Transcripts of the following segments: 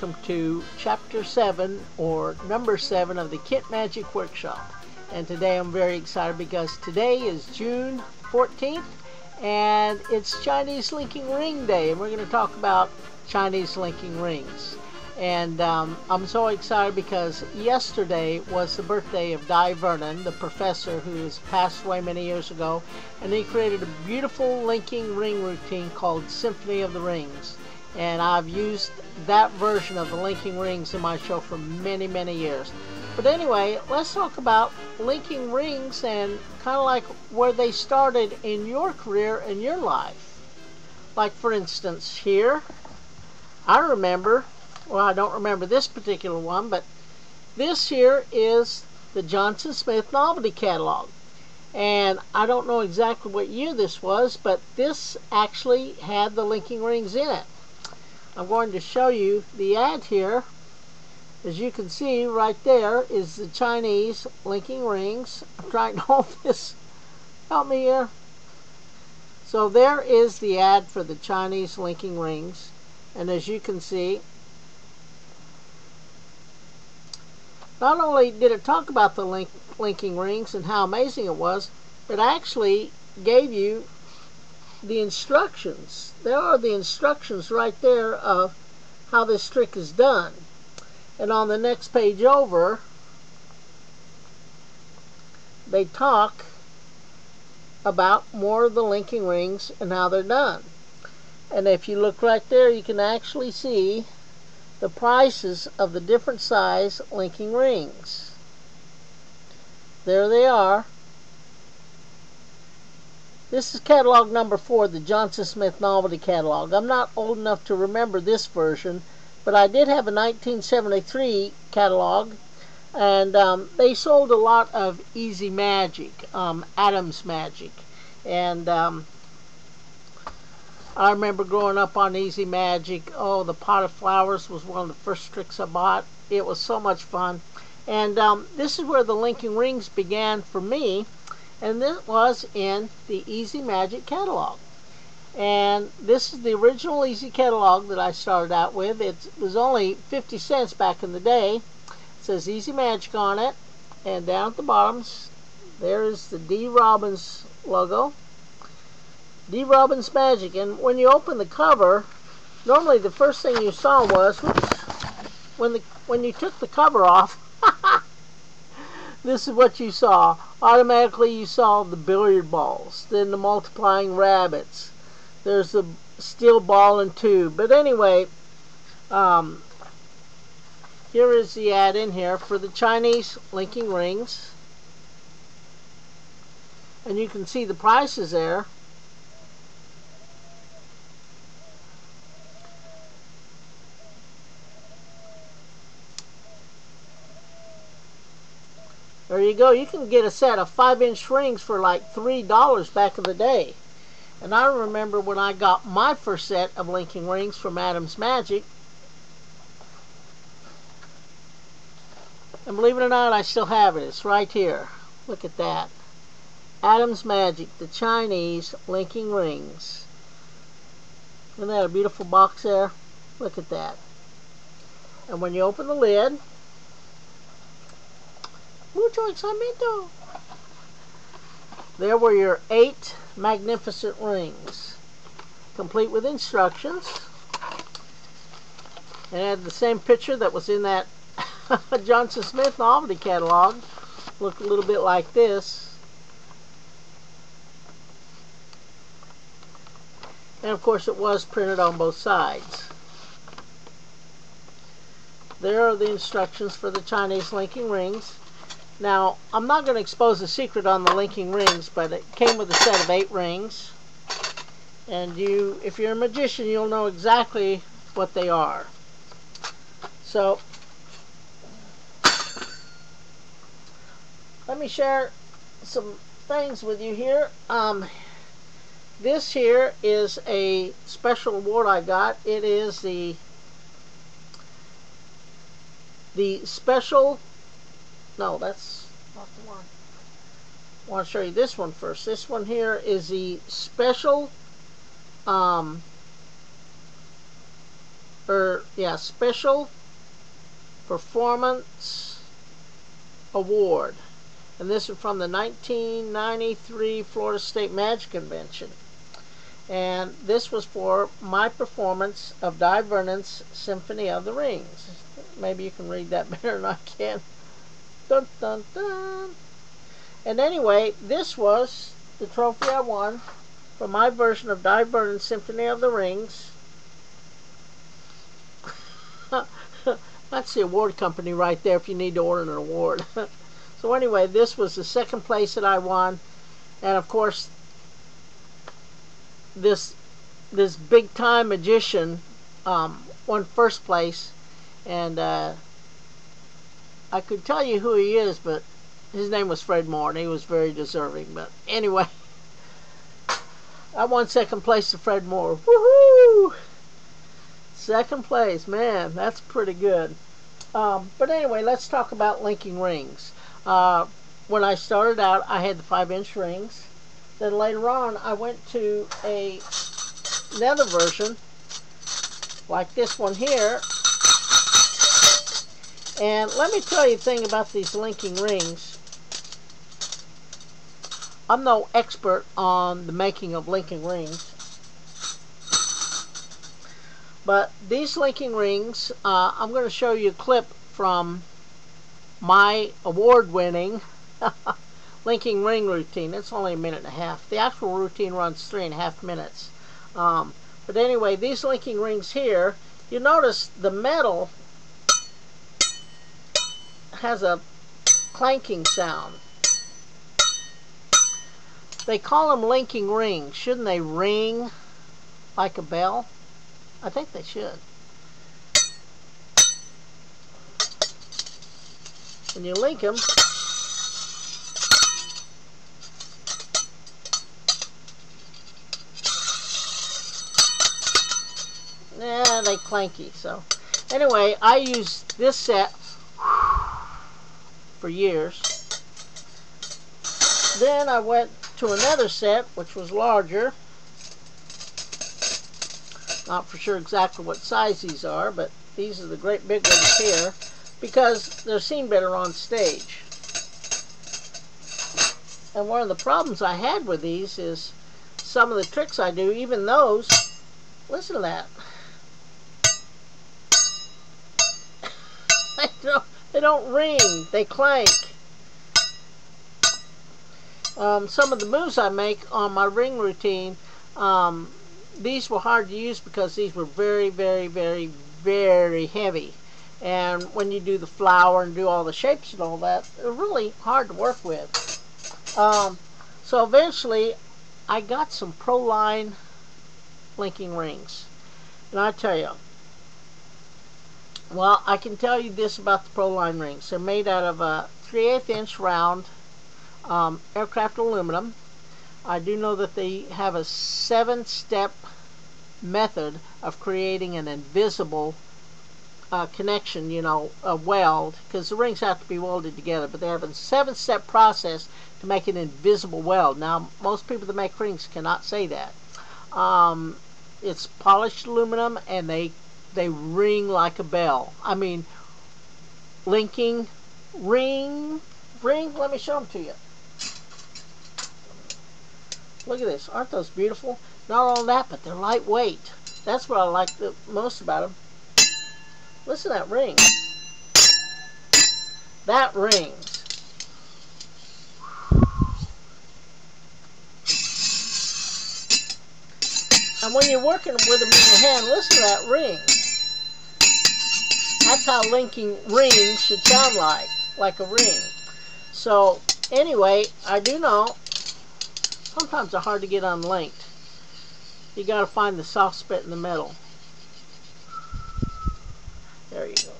welcome to Chapter 7 or Number 7 of the Kent Magic Workshop. And today I'm very excited because today is June 14th and it's Chinese Linking Ring Day and we're going to talk about Chinese linking rings. And um, I'm so excited because yesterday was the birthday of Dai Vernon, the professor who has passed away many years ago, and he created a beautiful linking ring routine called Symphony of the Rings and I've used that version of the linking rings in my show for many, many years. But anyway, let's talk about linking rings and kind of like where they started in your career and your life. Like, for instance, here, I remember, well, I don't remember this particular one, but this here is the Johnson Smith Novelty Catalog. And I don't know exactly what year this was, but this actually had the linking rings in it. I'm going to show you the ad here. As you can see right there is the Chinese linking rings. I'm trying to hold this. Help me here. So there is the ad for the Chinese linking rings. And as you can see, not only did it talk about the link, linking rings and how amazing it was, it actually gave you the instructions. There are the instructions right there of how this trick is done. And on the next page over, they talk about more of the linking rings and how they're done. And if you look right there, you can actually see the prices of the different size linking rings. There they are. This is catalog number four, the Johnson Smith Novelty Catalog. I'm not old enough to remember this version, but I did have a 1973 catalog, and um, they sold a lot of E-Z Magic, um, Adams Magic, and um, I remember growing up on E-Z Magic. Oh, the Pot of Flowers was one of the first tricks I bought. It was so much fun. And um, this is where the linking rings began for me and this was in the E-Z Magic catalog. And this is the original E-Z catalog that I started out with. It was only 50 cents back in the day. It says E-Z Magic on it. And down at the bottom, there is the D. Robbins logo. D. Robbins Magic. And when you open the cover, normally the first thing you saw was, whoops, when, the, when you took the cover off, this is what you saw. Automatically you saw the billiard balls, then the multiplying rabbits. There's the steel ball and tube. But anyway, um, here is the ad in here for the Chinese linking rings. And you can see the prices there. You go. You can get a set of 5-inch rings for like $3 back in the day. And I remember when I got my first set of linking rings from Adams Magic. And believe it or not, I still have it. It's right here. Look at that. Adams Magic, the Chinese linking rings. Isn't that a beautiful box there? Look at that. And when you open the lid, Mucho examento. There were your eight magnificent rings, complete with instructions. And had the same picture that was in that Johnson Smith novelty catalog. Looked a little bit like this. And of course it was printed on both sides. There are the instructions for the Chinese linking rings. Now, I'm not going to expose the secret on the linking rings, but it came with a set of eight rings. And you, if you're a magician, you'll know exactly what they are. So, let me share some things with you here. Um, this here is a special award I got. It is the the special no, that's not the one. I want to show you this one first. This one here is the special um, or yeah, special performance award. And this is from the 1993 Florida State Magic Convention. And this was for my performance of Dai Vernon's Symphony of the Rings. Maybe you can read that better than I can. Dun dun dun. And anyway, this was the trophy I won for my version of Dai Vernon's Symphony of the Rings. That's the award company right there if you need to order an award. so anyway, this was the second place that I won. And of course, this this big time magician um, won first place. And uh, I could tell you who he is, but his name was Fred Moore, and he was very deserving. But anyway, I won second place to Fred Moore. Woohoo! Second place, man, that's pretty good. Um, but anyway, let's talk about linking rings. Uh, when I started out, I had the five inch rings. Then later on, I went to a another version, like this one here. And let me tell you a thing about these linking rings. I'm no expert on the making of linking rings. But these linking rings, uh, I'm going to show you a clip from my award-winning linking ring routine. It's only a minute and a half. The actual routine runs three and a half minutes. Um, but anyway, these linking rings here, you notice the metal has a clanking sound. They call them linking rings. Shouldn't they ring like a bell? I think they should. When you link them, yeah, they clanky. So, anyway, I used this set for years. Then I went to another set, which was larger. Not for sure exactly what size these are, but these are the great big ones here because they're seen better on stage. And one of the problems I had with these is some of the tricks I do, even those, listen to that. they, don't, they don't ring, they clank. Um, some of the moves I make on my ring routine, um, these were hard to use because these were very, very, very, very heavy. And when you do the flower and do all the shapes and all that, they're really hard to work with. Um, so eventually, I got some Proline linking rings. And I tell you, well, I can tell you this about the Proline rings. They're made out of a 3 8 inch round um, aircraft aluminum. I do know that they have a seven step method of creating an invisible uh, connection, you know, a weld, because the rings have to be welded together, but they have a seven step process to make an invisible weld. Now, most people that make rings cannot say that. Um, it's polished aluminum and they they ring like a bell. I mean, linking, ring, ring. Let me show them to you. Look at this. Aren't those beautiful? Not only that, but they're lightweight. That's what I like the most about them. Listen to that ring. That rings. And when you're working with them in your hand, listen to that ring. That's how linking rings should sound like, like a ring. So, anyway, I do know sometimes they're hard to get unlinked. You got to find the soft spot in the middle. There you go.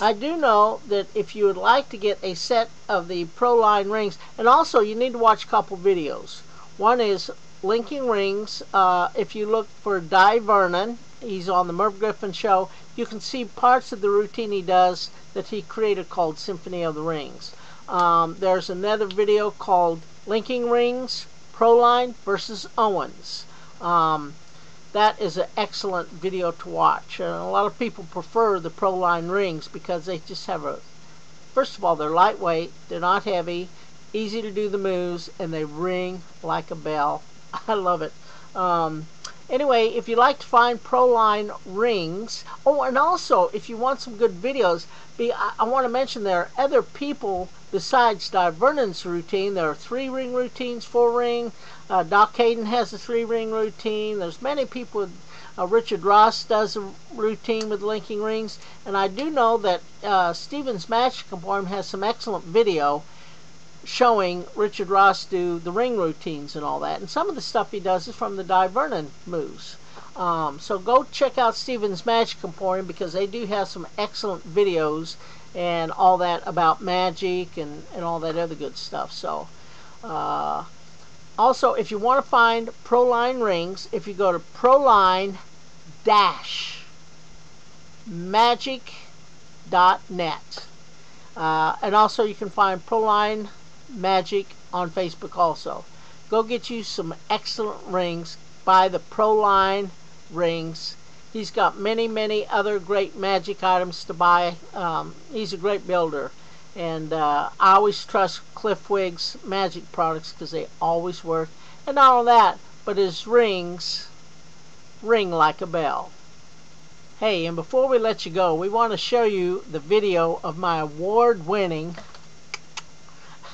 I do know that if you would like to get a set of the Proline rings, and also you need to watch a couple videos. One is linking rings. Uh, if you look for Dai Vernon, he's on the Merv Griffin show, you can see parts of the routine he does that he created called Symphony of the Rings. Um, there's another video called Linking Rings, Proline versus Owens. Um, that is an excellent video to watch. And a lot of people prefer the Proline rings because they just have a, first of all, they're lightweight, they're not heavy, easy to do the moves, and they ring like a bell. I love it. Um, anyway, if you like to find Proline rings, oh, and also if you want some good videos, be I, I want to mention there are other people besides Dai Vernon's routine. There are three ring routines, four ring. Uh, Doc Hayden has a three ring routine. There's many people. With, uh, Richard Ross does a routine with linking rings, and I do know that uh, Stevens Magic Emporium has some excellent video showing Richard Ross do the ring routines and all that. And some of the stuff he does is from the Dai Vernon moves. Um, so go check out Stevens Magic Emporium because they do have some excellent videos and all that about magic and, and all that other good stuff. So uh, also, if you want to find Proline rings, if you go to Proline dash magic.net. Uh, and also you can find Proline Magic on Facebook also. Go get you some excellent rings. Buy the Proline rings. He's got many, many other great magic items to buy. Um, he's a great builder. And uh, I always trust Cliff Wiggs magic products because they always work. And not only that, but his rings ring like a bell. Hey, and before we let you go, we want to show you the video of my award-winning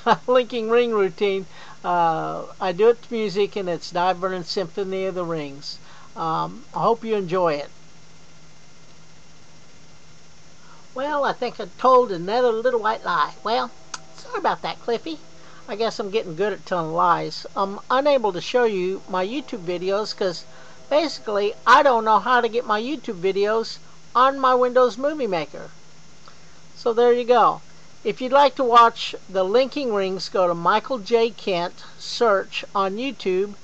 linking ring routine. Uh, I do it to music, and it's Dai Vernon Symphony of the Rings. Um, I hope you enjoy it. Well, I think I told another little white lie. Well, sorry about that, Cliffy. I guess I'm getting good at telling lies. I'm unable to show you my YouTube videos because basically I don't know how to get my YouTube videos on my Windows Movie Maker. So there you go. If you'd like to watch the linking rings, go to Michael J. Kent, search on YouTube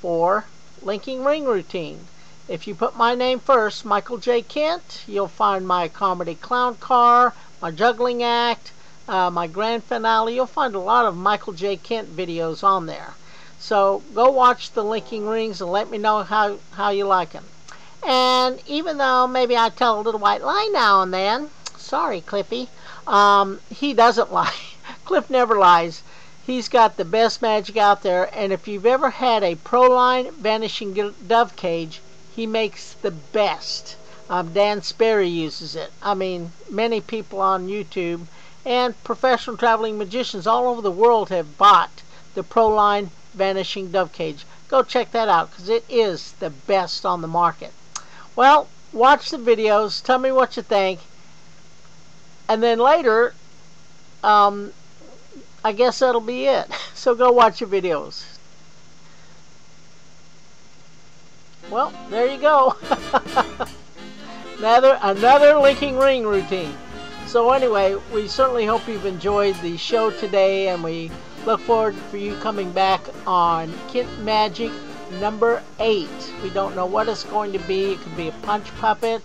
for linking ring routine. If you put my name first, Michael J. Kent, you'll find my comedy clown car, my juggling act, uh, my grand finale. You'll find a lot of Michael J. Kent videos on there. So go watch the linking rings and let me know how, how you like them. And even though maybe I tell a little white lie now and then, sorry, Cliffy, um, he doesn't lie. Cliff never lies. He's got the best magic out there, and if you've ever had a Proline Vanishing Dove Cage, he makes the best. Um, Dan Sperry uses it. I mean, many people on YouTube and professional traveling magicians all over the world have bought the Proline Vanishing Dove Cage. Go check that out because it is the best on the market. Well, watch the videos. Tell me what you think. And then later, um, I guess that'll be it. So go watch your videos. Well, there you go. another another linking ring routine. So anyway, we certainly hope you've enjoyed the show today, and we look forward for you coming back on Kent Magic number eight. We don't know what it's going to be. It could be a punch puppet.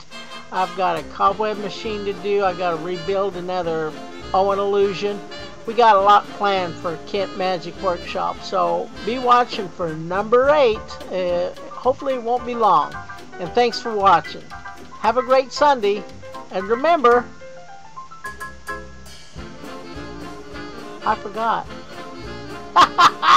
I've got a cobweb machine to do. I got to rebuild another Owen illusion. We got a lot planned for Kent Magic Workshop, so be watching for number eight. Uh, hopefully it won't be long. And thanks for watching. Have a great Sunday, and remember, I forgot.